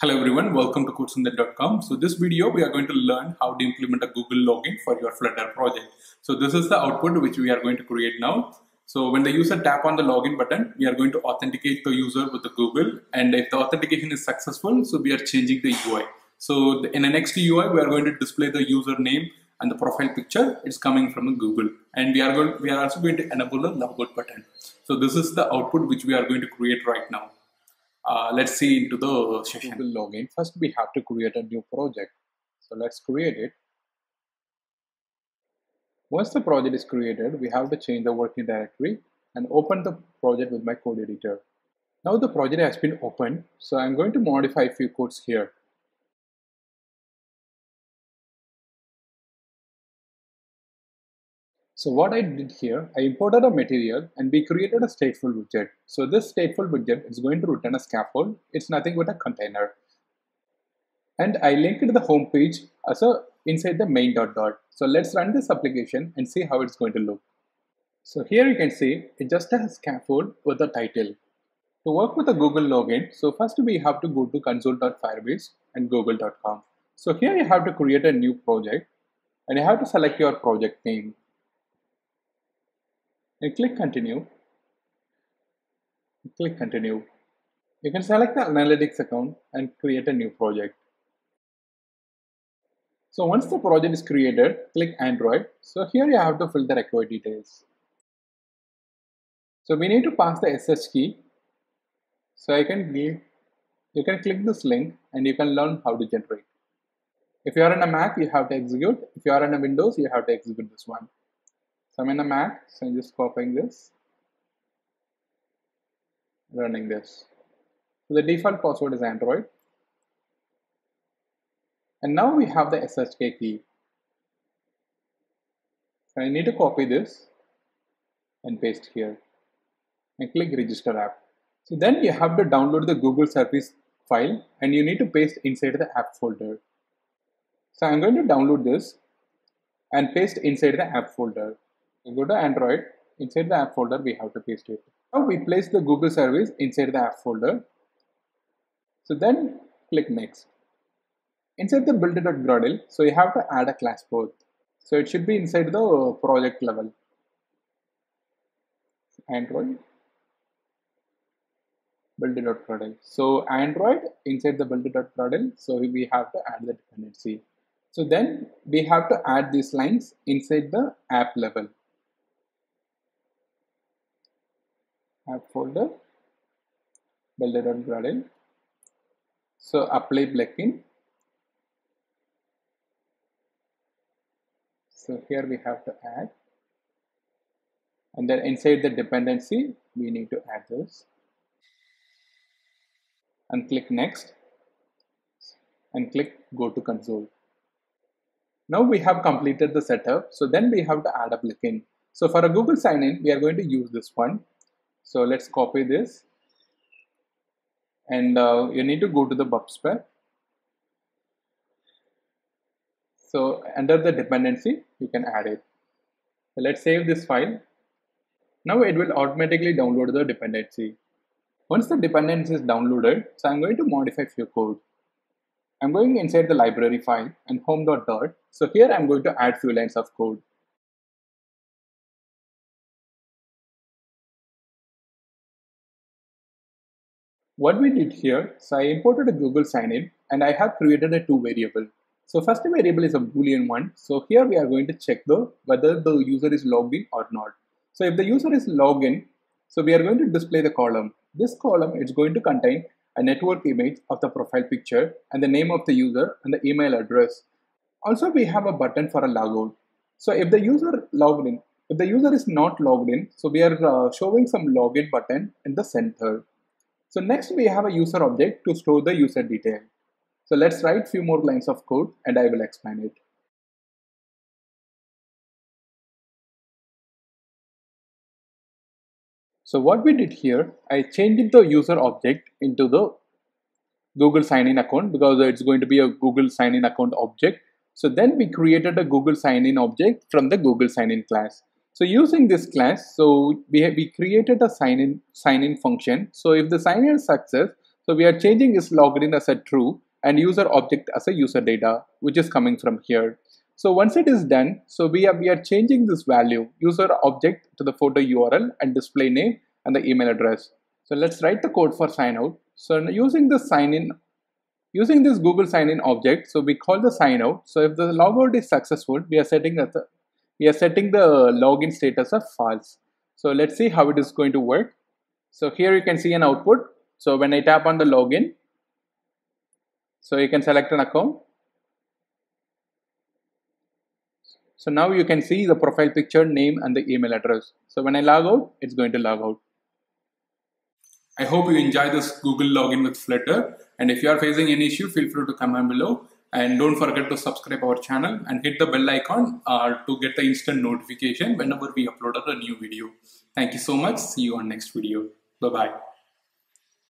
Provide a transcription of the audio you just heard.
Hello everyone, welcome to CodeSundar.com. So this video we are going to learn how to implement a Google login for your Flutter project. So this is the output which we are going to create now. So when the user tap on the login button, we are going to authenticate the user with the Google and if the authentication is successful, so we are changing the UI. So in the next UI, we are going to display the username and the profile picture is coming from Google and we are going we are also going to enable a logout button. So this is the output which we are going to create right now. Uh, let's see into the session. Google login. First, we have to create a new project. So let's create it. Once the project is created, we have to change the working directory and open the project with my code editor. Now the project has been opened, so I'm going to modify a few codes here. So what I did here, I imported a material and we created a stateful widget. So this stateful widget is going to return a scaffold. It's nothing but a container. And I linked the home page uh, as a inside the main dot dart. So let's run this application and see how it's going to look. So here you can see it just has a scaffold with a title. To work with a Google login, so first we have to go to console.firebase and google.com. So here you have to create a new project and you have to select your project name and click continue. Click continue. You can select the analytics account and create a new project. So once the project is created, click Android. So here you have to fill the required details. So we need to pass the SSH key. So I can give, you can click this link and you can learn how to generate. If you are on a Mac, you have to execute. If you are on a Windows, you have to execute this one. So I'm in a Mac, so I'm just copying this, running this. So the default password is Android. And now we have the SSH key. So I need to copy this and paste here and click register app. So then you have to download the Google service file and you need to paste inside the app folder. So I'm going to download this and paste inside the app folder. Go to Android, inside the app folder, we have to paste it. Now we place the Google service inside the app folder. So then click next. Inside the build.gradle, so you have to add a class path. So it should be inside the project level. Android build.gradle. So Android inside the build.gradle, so we have to add the dependency. So then we have to add these lines inside the app level. App folder build.gradle so apply plugin so here we have to add. And then inside the dependency we need to add this and click next. And click go to console. Now we have completed the setup. So then we have to add a plugin so for a google sign in we are going to use this one so let's copy this and uh, you need to go to the pubspec. So under the dependency, you can add it. So let's save this file. Now it will automatically download the dependency. Once the dependency is downloaded, so I'm going to modify few code. I'm going inside the library file and home.dart. So here I'm going to add few lines of code. What we did here, so I imported a Google sign-in and I have created a two variable. So first variable is a boolean one. So here we are going to check the whether the user is logged in or not. So if the user is logged in, so we are going to display the column. This column is going to contain a network image of the profile picture and the name of the user and the email address. Also we have a button for a logout. So if the user logged in, if the user is not logged in, so we are uh, showing some login button in the center. So next we have a user object to store the user detail. So let's write few more lines of code and I will explain it. So what we did here, I changed the user object into the Google sign-in account because it's going to be a Google sign-in account object. So then we created a Google sign-in object from the Google sign-in class. So using this class, so we, have, we created a sign-in sign-in function. So if the sign-in is success, So we are changing this login as a true and user object as a user data, which is coming from here. So once it is done, so we are, we are changing this value user object to the photo URL and display name and the email address. So let's write the code for sign out. So using the sign in, using this Google sign in object, so we call the sign out. So if the logout is successful, we are setting that the, we are setting the login status of false. So let's see how it is going to work. So here you can see an output. So when I tap on the login, so you can select an account. So now you can see the profile picture, name and the email address. So when I log out, it's going to log out. I hope you enjoy this Google login with Flutter. And if you are facing any issue, feel free to comment below. And don't forget to subscribe our channel and hit the bell icon uh, to get the instant notification whenever we upload a new video. Thank you so much. See you on next video. Bye-bye.